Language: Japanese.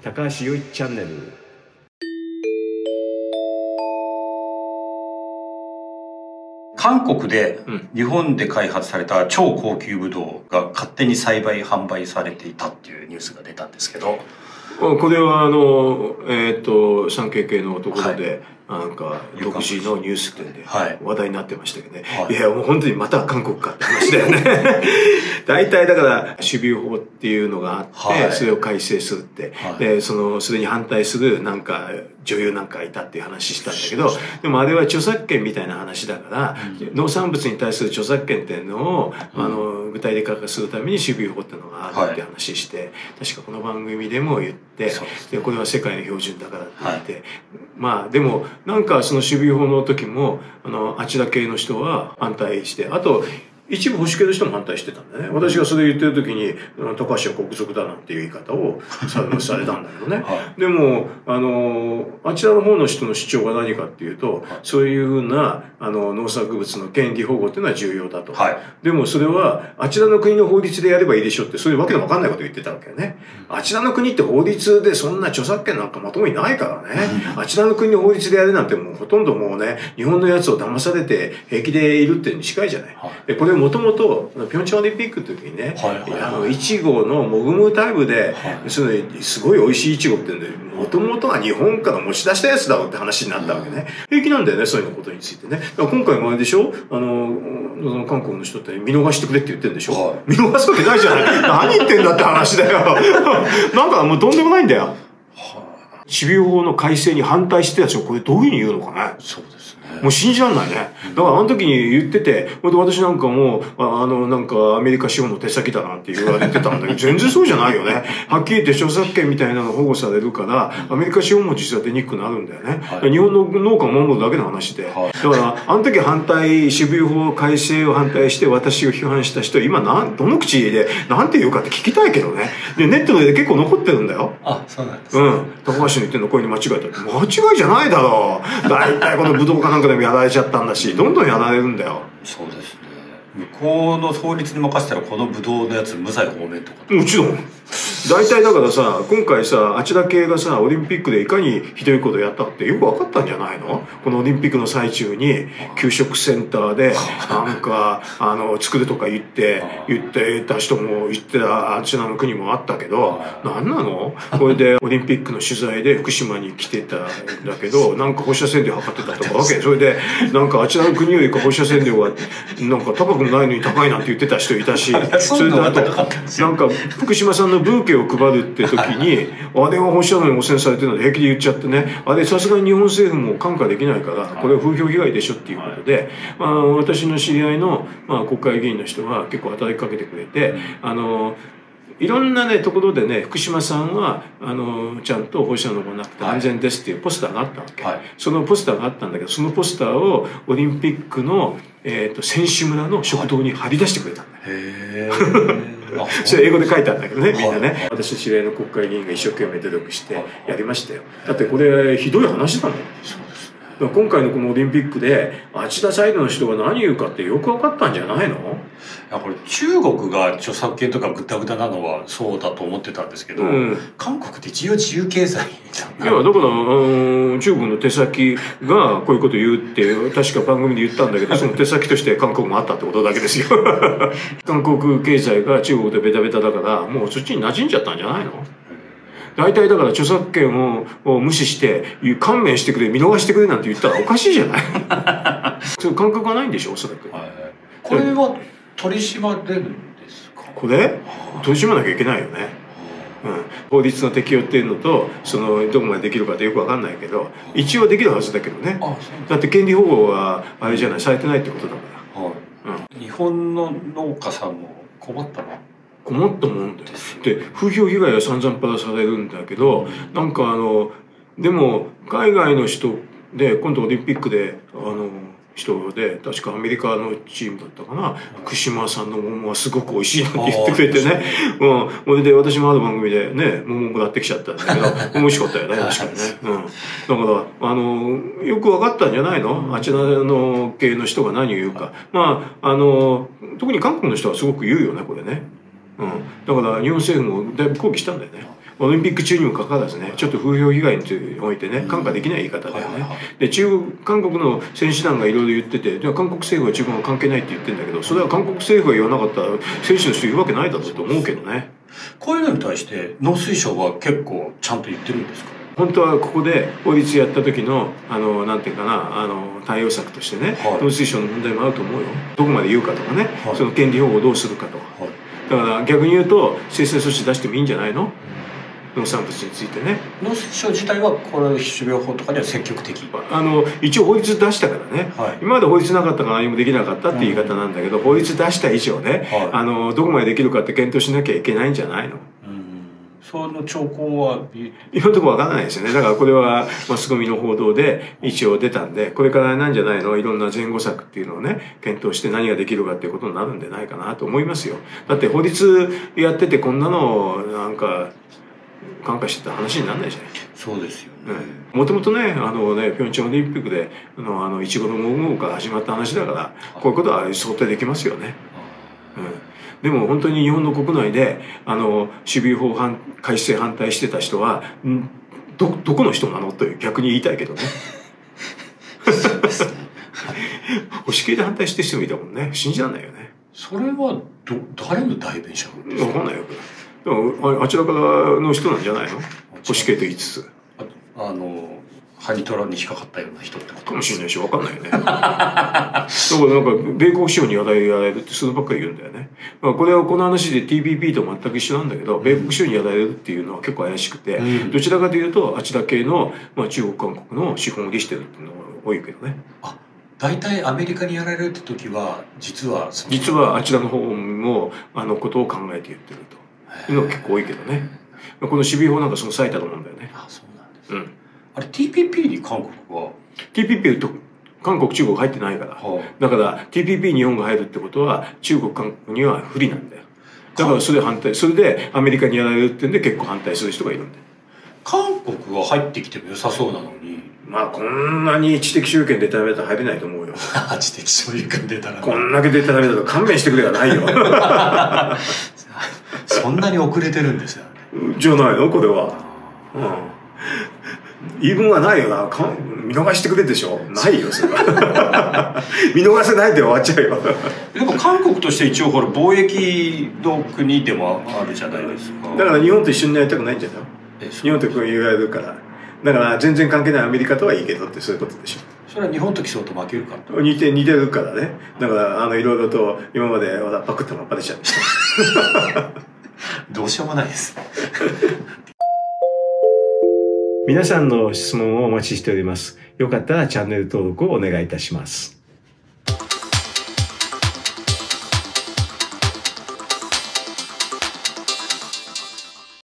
高橋よいチャンネル。韓国でうん。日本で開発された超高級ブドウが勝手に栽培販売されていたっていうニュースが出たんですけどこれはあの、えっ、と、産経系のところで、なんか、独自のニュース点ではい。話題になってましたけどね。はい。い、や、もう本当にまた韓国かって話だよね。大体だから、種苗法っていうのがあって、はい。それを改正するって。はい。で、その、それに反対する、なんか、女優なんかいたっていう話したんだけど、でもあれは著作権みたいな話だから、農産物に対する著作権っていうのを、あの、具体的化するために種苗法っていうのがあるって話して、確かこの番組でも言って、でこれは世界の標準だからって言って、まあでもなんかその種苗法の時もあのあちら系の人は反対してあと一部保守系の人も反対してたんだね。私がそれ言ってる時に「うん高橋は国賊だ」なんていう言い方をさ されたんだけどね、はでもあのあちらの方の人の主張が何かっていうと、そういうふうなあの農作物の権利保護っていうのは重要だと、はい。でもそれは、あちらの国の法律でやればいいでしょって、そういうわけのわかんないこと言ってたわけよね。あちらの国って法律でそんな著作権なんかまともにないからね。あちらの国の法律でやるなんてもうほとんどもうね、日本のやつを騙されて平気でいるっていうに近いじゃない。はい。で、これもともと、ピョンチャンオリンピックの時にね、はいはいはい。あの、いちごのもぐむタイムで、はいそのすごい美味しいいちごってんで、もともとは日本から持ち出したやつだろうって話になったわけね。平気なんだよね、そういうのことについてね。今回もあれでしょ？あの、韓国の人って見逃してくれって言ってるんでしょ、はい。見逃すわけないじゃない。何言ってんだって話だよ。なんかもうどんでもないんだよ。種苗法の改正に反対してた人これどういうふうに言うのかね。そうですねもう信じらんないね。だからあの時に言ってて、ほんで私なんかもう、ああの、なんかアメリカ資本の手先だなんて言われてたんだけど、全然そうじゃないよね。はっきり言って著作権みたいなの保護されるから、アメリカ資本も実は出にくくなるんだよね。はい日本の農家を守るだけの話で。はいだから、あの時反対、種苗法改正を反対して私を批判した人、今なん、どの口で、なんて言うかって聞きたいけどね。で、ネットで結構残ってるんだよ。あそうなんです、うん。高橋の言ってるのこういうに間違えた。間違いじゃないだろう。大体この武道家なんかでもやられちゃったんだし、どんどんやられるんだよ。そうですね向こうの法律に任せたらこのブドウのやつ無罪放免とかもちろん。大体だからさ、今回さ、あちら系がさ、オリンピックでいかにひどいことをやったってよく分かったんじゃないの？このオリンピックの最中に、給食センターで、なんか、あの、作るとか言って、言ってた人も言ってたあちらの国もあったけど、なんなの？これでオリンピックの取材で福島に来てたんだけど、なんか放射線量測ってたとかわけ？それで、なんかあちらの国よりか放射線量が、なんか高くないのに高いなんて言ってた人いたし、それであとなんか福島さんのブーケを配るって時に、あれは放射能に汚染されてるので平気で言っちゃってね、あれさすがに日本政府も看過できないから、これは風評被害でしょっていうことで、まあ私の知り合いの、まあ、国会議員の人が結構働きかけてくれて、あの、いろんなね、ところでね、福島さんは、あの、ちゃんと放射能がなくて安全ですっていうポスターがあったわけ。はいそのポスターがあったんだけど、そのポスターをオリンピックの、えっ、と、選手村の食堂に貼り出してくれたんだよ。へえ あそれ英語で書いてあるんだけどね、みんなはいね。私の知り合いの国会議員が一生懸命努力してやりましたよ。だってこれひどい話なんだよ。今回のこのオリンピックで、あちらサイドの人が何言うかってよく分かったんじゃないの？いやこれ中国が著作権とかグダグダなのはそうだと思ってたんですけど、うん。韓国って一応自由経済いや、だから、うん中国の手先がこういうこと言うって、確か番組で言ったんだけど、その手先として韓国もあったってことだけですよ。韓国経済が中国でベタベタだから、もうそっちに馴染んじゃったんじゃないの？大体だから著作権をを無視して、勘弁してくれ、見逃してくれなんて言ったらおかしいじゃない。そういう感覚がないんでしょ、おそらく。はいこれは取り締まれるんですか？これ？取り締まなきゃいけないよね。うん、法律の適用っていうのとそのどこまでできるかってよくわかんないけど一応できるはずだけどね。だ。って権利保護はあれじゃないされてないってことだかはい。ら、うん、日本の農家さんも困ったな困ったもんだよで風評被害は散々パラされるんだけどなんかあのでも海外の人で今度オリンピックであの人で確かアメリカのチームだったかな。福島さんの桃はすごく美味しいなんて言ってくれてね。うん。それで私もある番組でね桃もらってきちゃったんだけど 美味しかったよね確かにね。うん。だからあのよく分かったんじゃないの？あちらの系の人が何を言うか。まああの特に韓国の人はすごく言うよねこれねうん、だから日本政府もだいぶ抗議したんだよね。オリンピック中にもかかわらずねちょっと風評被害においてね看過できない言い方だよね、で中国韓国の選手団がいろいろ言っててで韓国政府は中国は関係ないって言ってるんだけどそれは韓国政府が言わなかったら選手の人言うわけないだろうと思うけどね。こういうのに対して農水省は結構ちゃんと言ってるんですか？本当はここで法律やった時のあのなんていうかなあの対応策としてね、はい。農水省の問題もあると思うよ。どこまで言うかとかね、はい。その権利保護をどうするかとはいだから逆に言うと制裁措置出してもいいんじゃないの？農産物についてね。農水省自体はこれ種苗法とかには積極的。あの一応法律出したからね、はい。今まで法律なかったから何もできなかったって言い方なんだけど、法律出した以上ね、はい。あのどこまでできるかって検討しなきゃいけないんじゃないの？うんその兆候はい今のところわからないですよね。だからこれはマスコミの報道で一応出たんで、これからなんじゃないの？いろんな前後策っていうのをね、検討して何ができるかっていうことになるんでないかなと思いますよ。だって法律やっててこんなのなんか、感化してた話にならないじゃない？そうですよね、もともとね、あのね、ピョンチャンオリンピックで、あの、あの、いちごのもぐもぐから始まった話だから、こういうことは想定できますよね。うん、でも本当に日本の国内であの守備法反改正反対してた人はんどどこの人なの？という逆に言いたいけどね。そうですね。保守系で反対してる人もいたもんね。信じらんないよね。それはど誰の代弁者なんですか？分かんないよ。でもああちらからの人なんじゃないの？保守系と言いつつ。ああのハニトラに引っかかったような人ってことかもしれないし分かんないよね。だからなんか米国資本にやられるってそればっかり言うんだよね、まあ、これはこの話で TPP と全く一緒なんだけど米国資本にやられるっていうのは結構怪しくて、うん。どちらかというとあちら系の、まあ、中国韓国の資本を利してるっていうのが多いけどね。大体アメリカにやられるって時は実は実はあちらの方もあのことを考えて言ってるというのが結構多いけどね。この守備法なんかその最たるもんだよね。あそうなんです、うんあれ TPP に韓国は、TPP と韓国中国入ってないから。はだから TPP に日本が入るってことは中国韓国には不利なんだよ。だからそれで反対それでアメリカにやられるってんで結構反対する人がいるんだよ。韓国は入ってきても良さそうなのに。まあこんなに知的所有権出たらめたら入れないと思うよ。知的所有権出たら。こんだけ出たらめだと勘弁してくれはないよ。そんなに遅れてるんですよね。じゃないの？これは。うん言い分はないよな。か見逃してくれでしょ。ないよそれは。見逃せないで終わっちゃうよ。でも韓国として一応ほら貿易の国でもあるじゃないですか。だから日本と一緒になりたくないんじゃない日本とこう言われるから。だから全然関係ないアメリカとはいいけどってそういうことでしょ。それは日本と競うと負けるかと。似て似てるからね。だからあのいろいろと今までパクったまんまでちゃう どうしようもないです皆さんの質問をお待ちしております。よかったらチャンネル登録をお願いいたします。